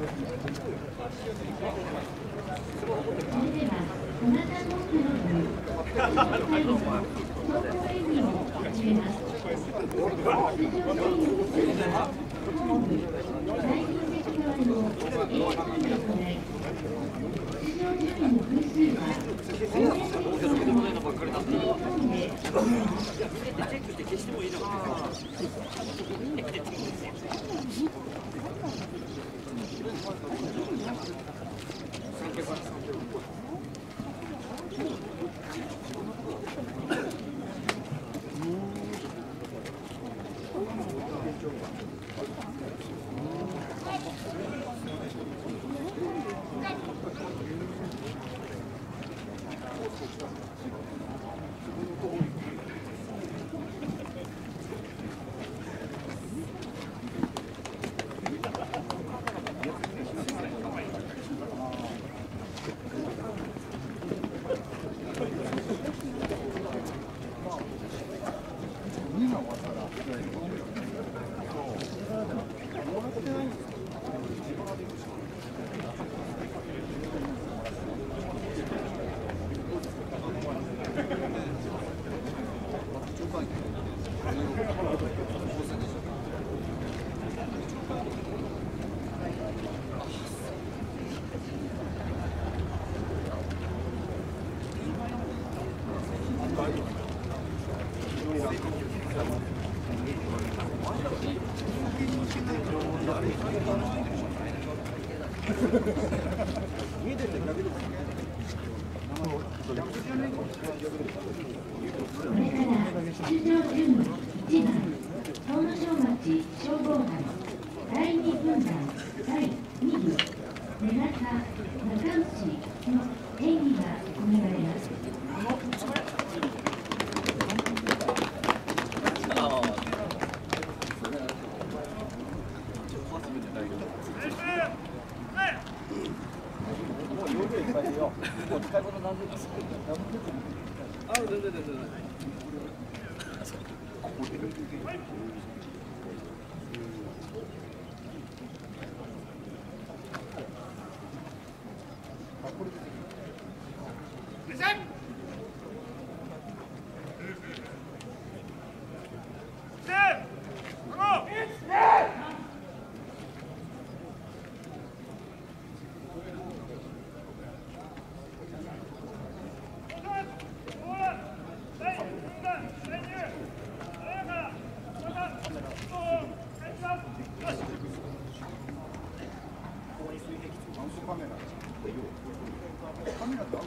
そ れ 한번더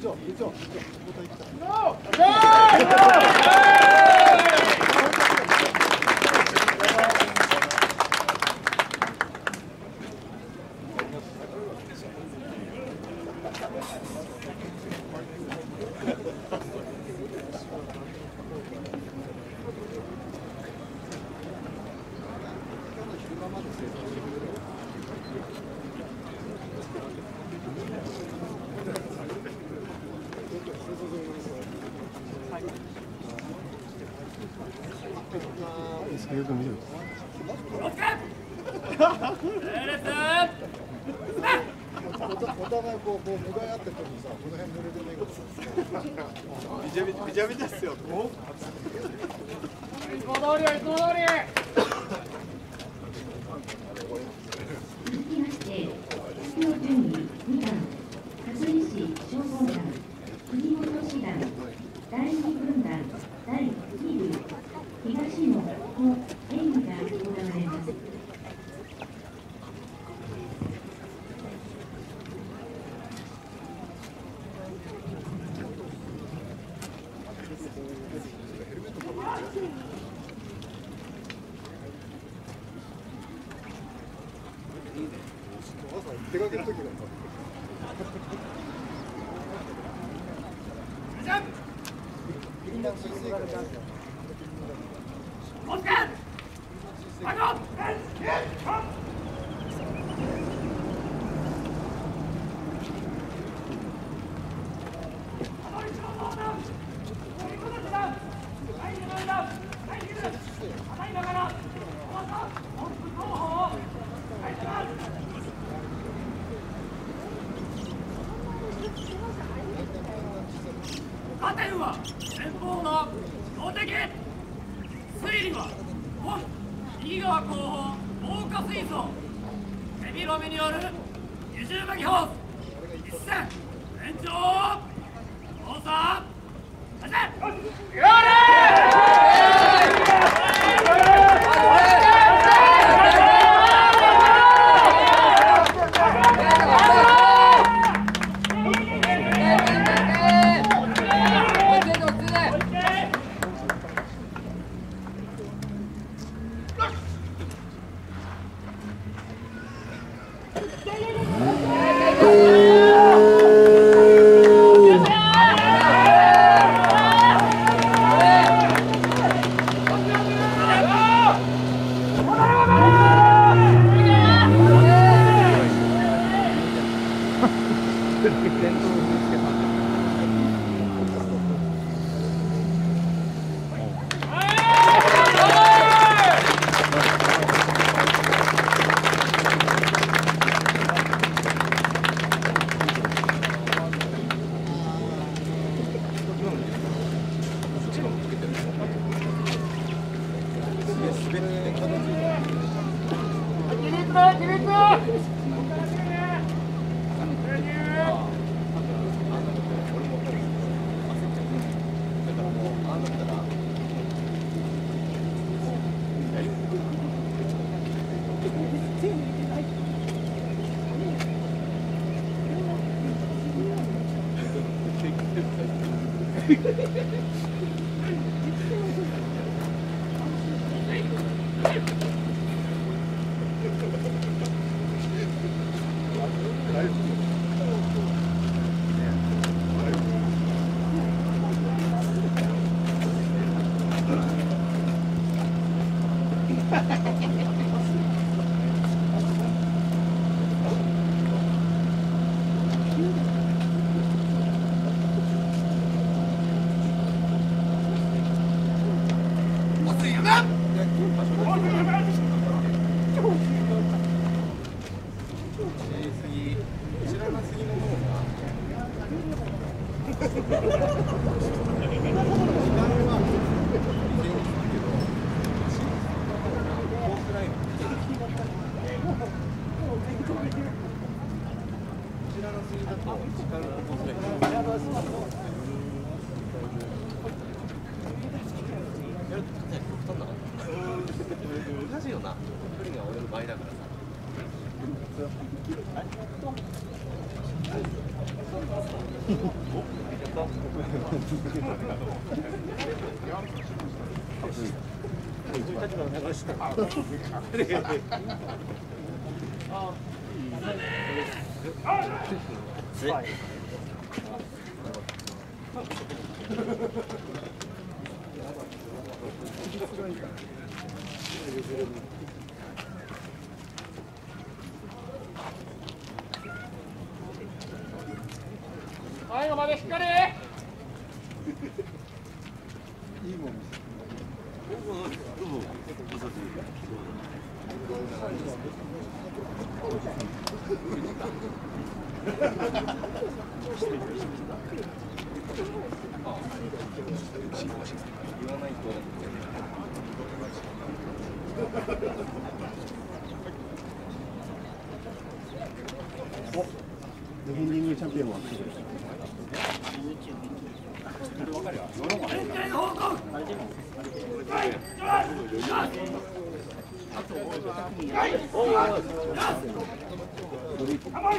お Let's get! Back up! Let's get! Come! 对对对啊嗯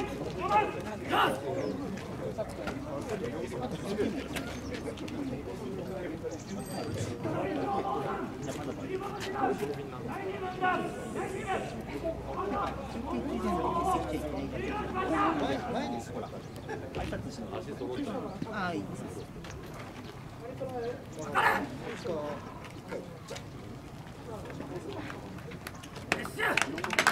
よっしゃ。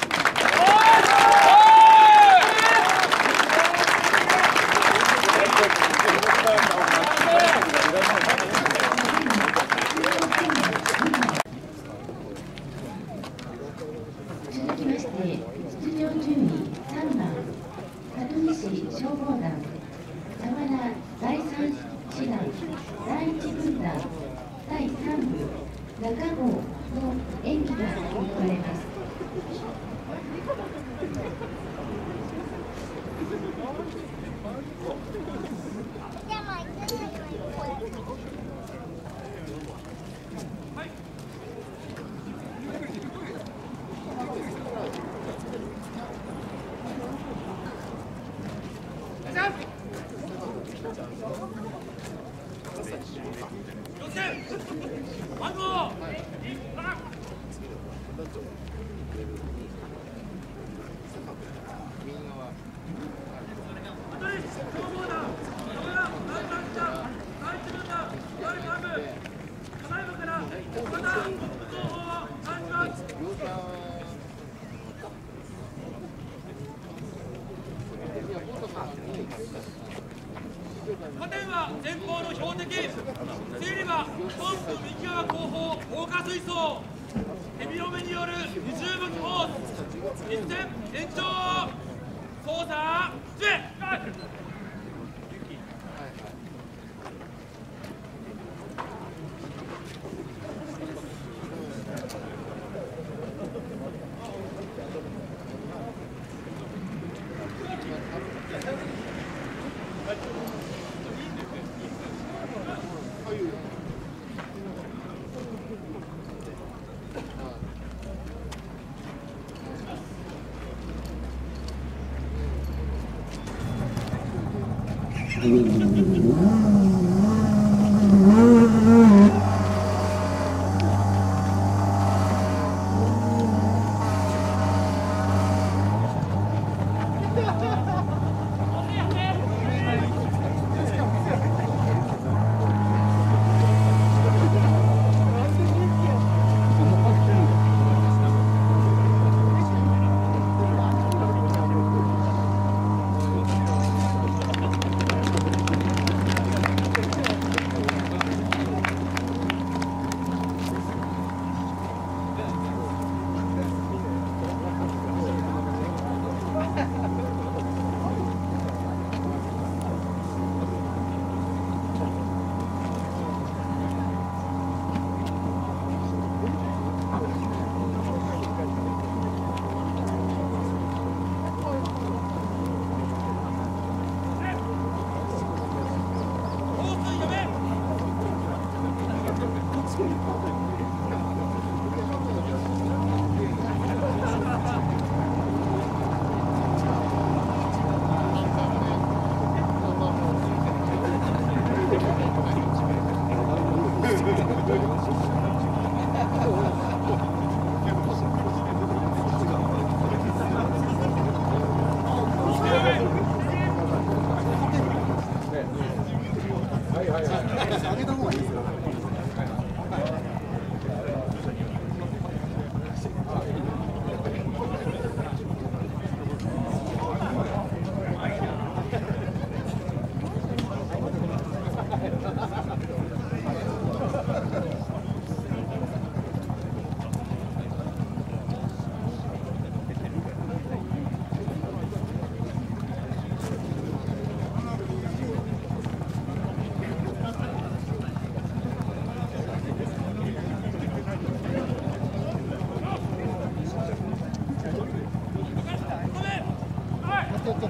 ちょっと。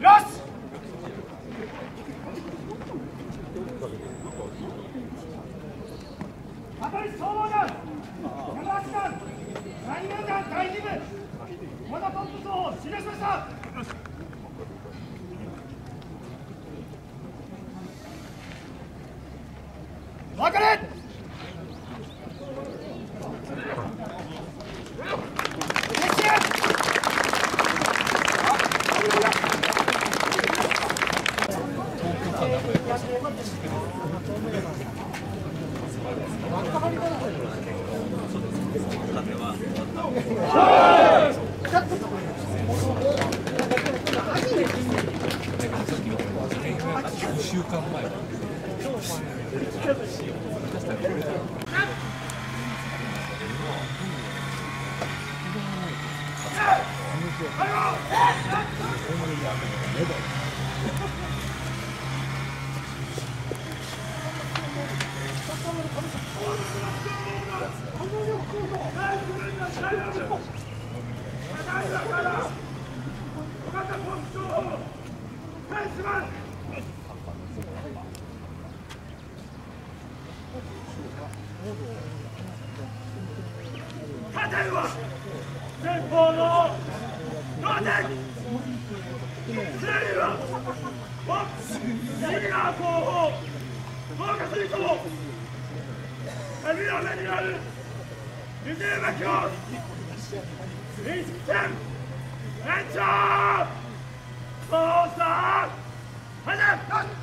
Los! アートを動かす人を旅の目になる二重巻きを一戦延長そうさ早く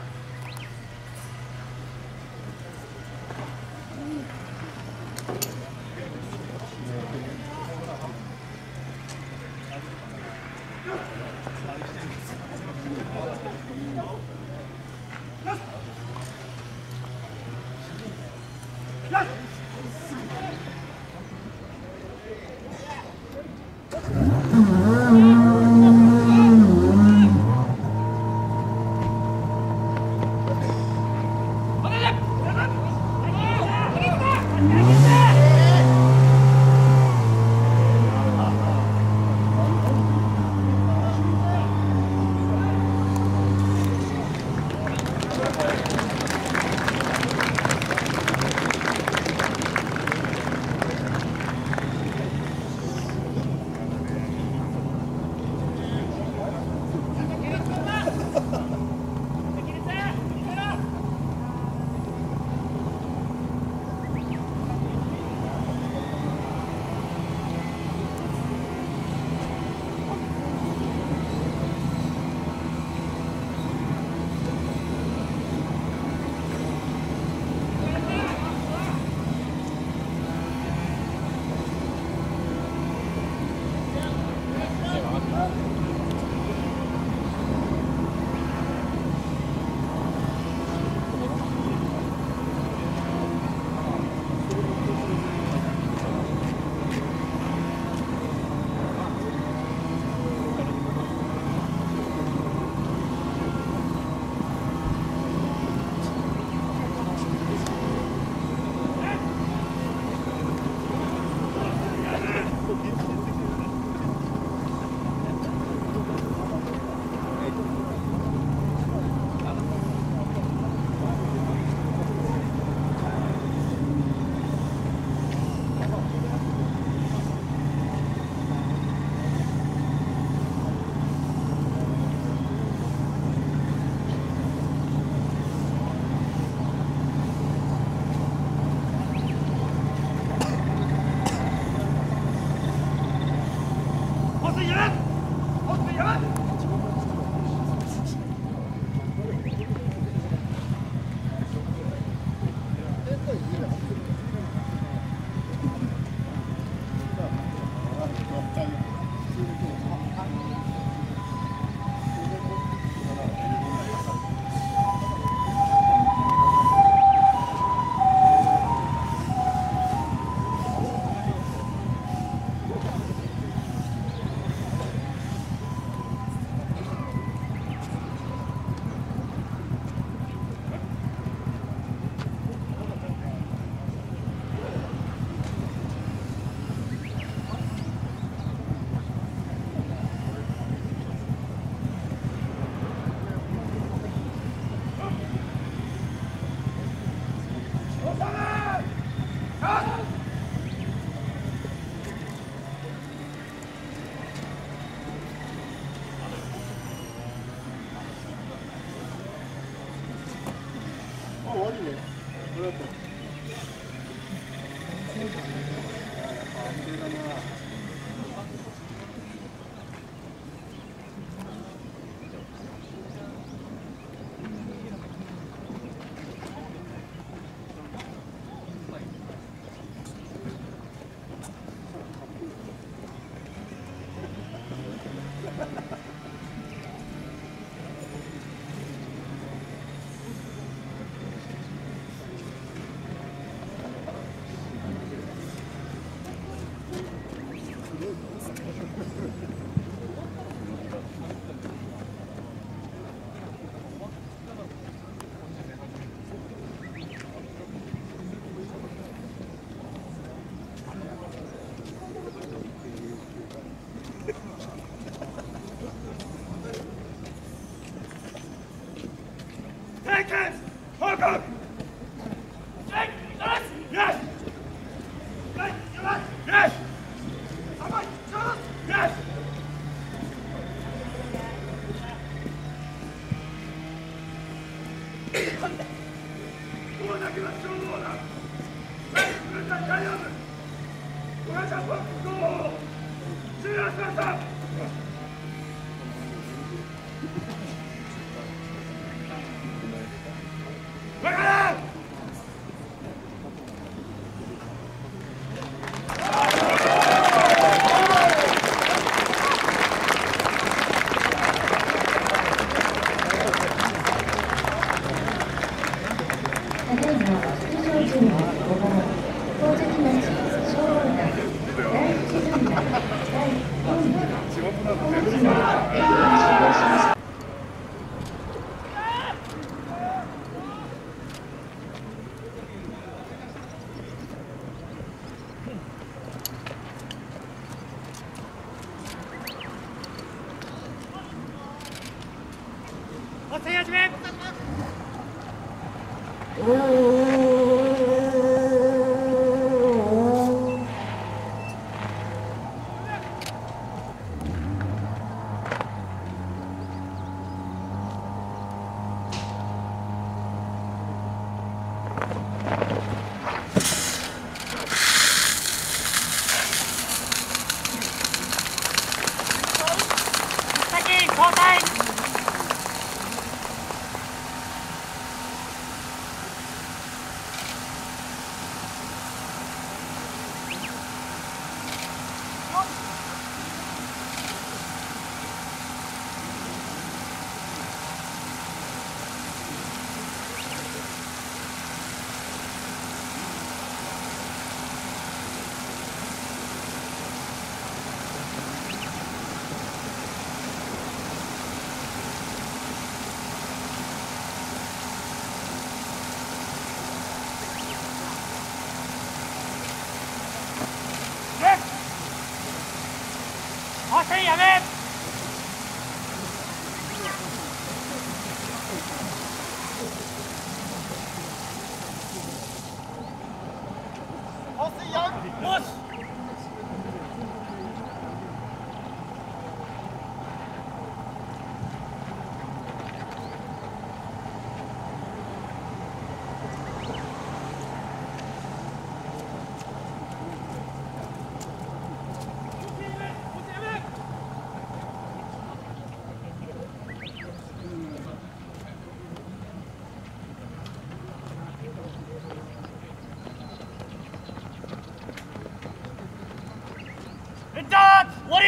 What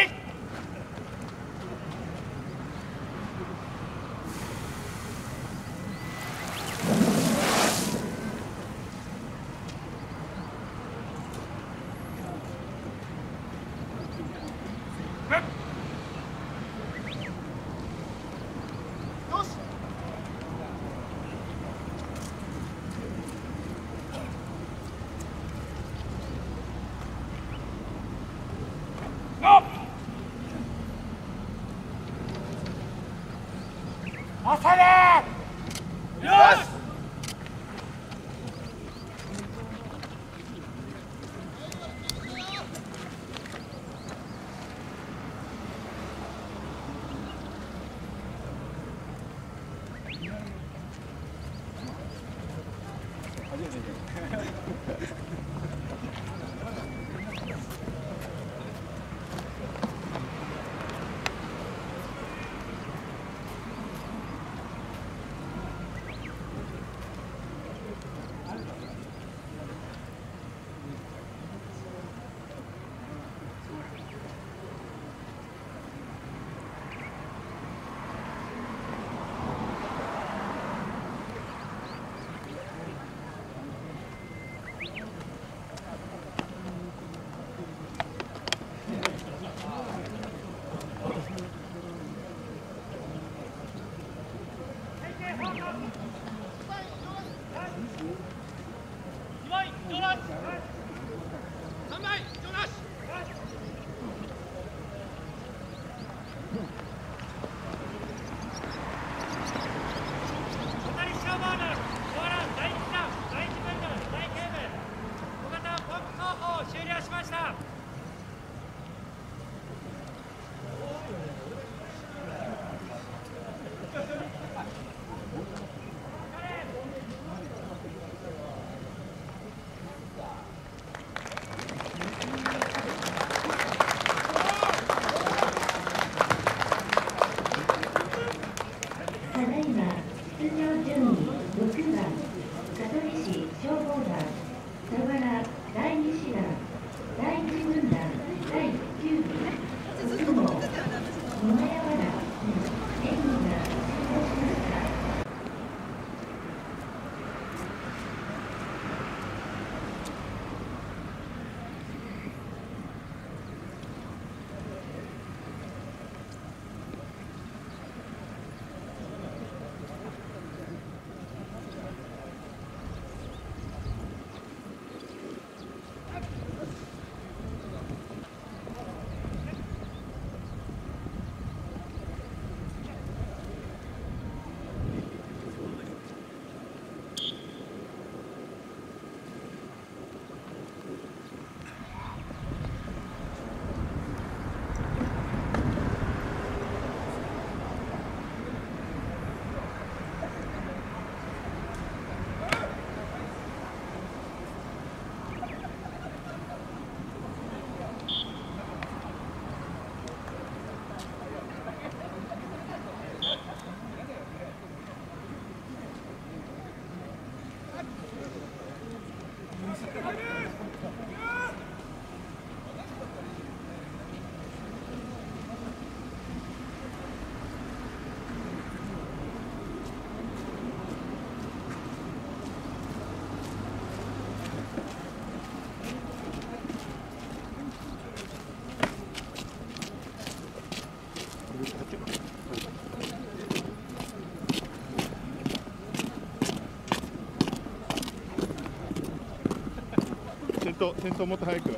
と先もっと早く。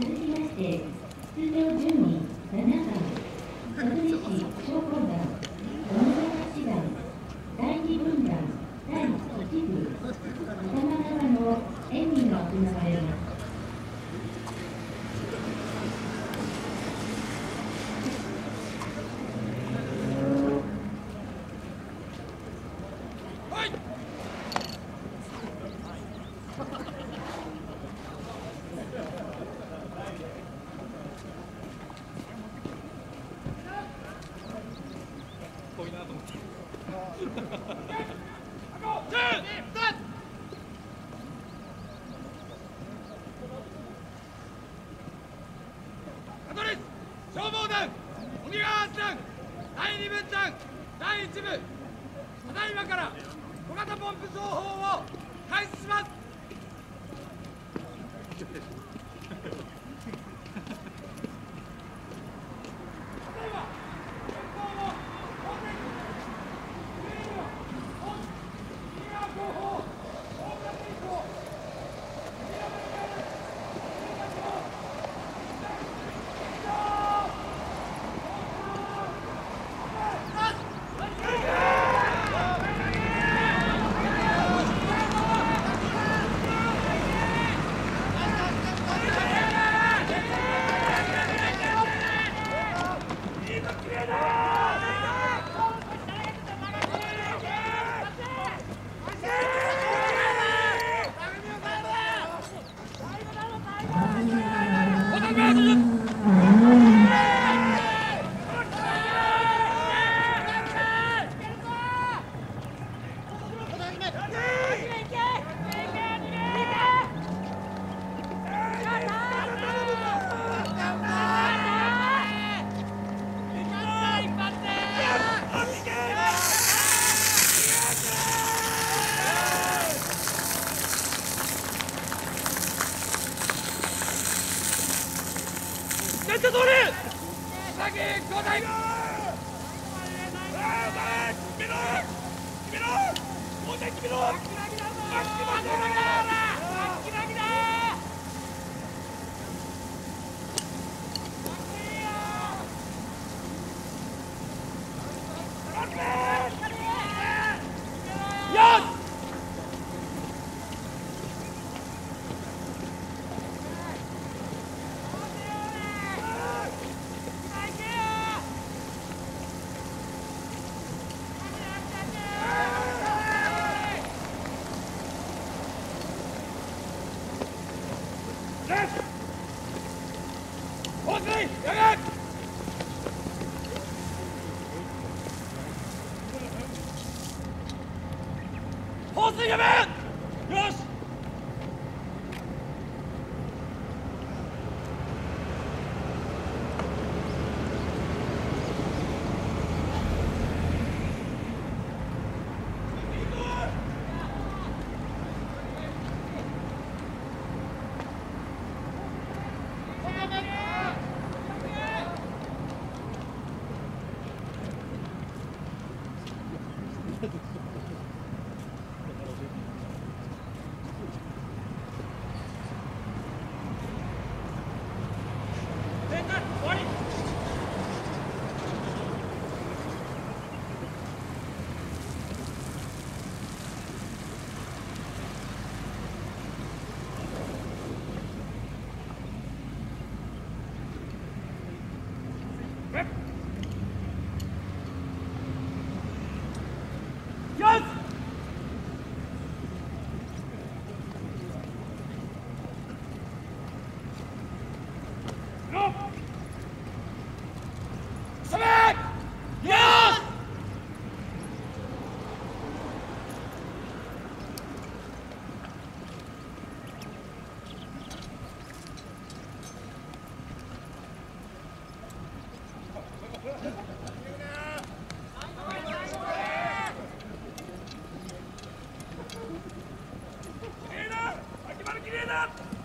続きまして、通常順位7番、佐藤市水やめよし up!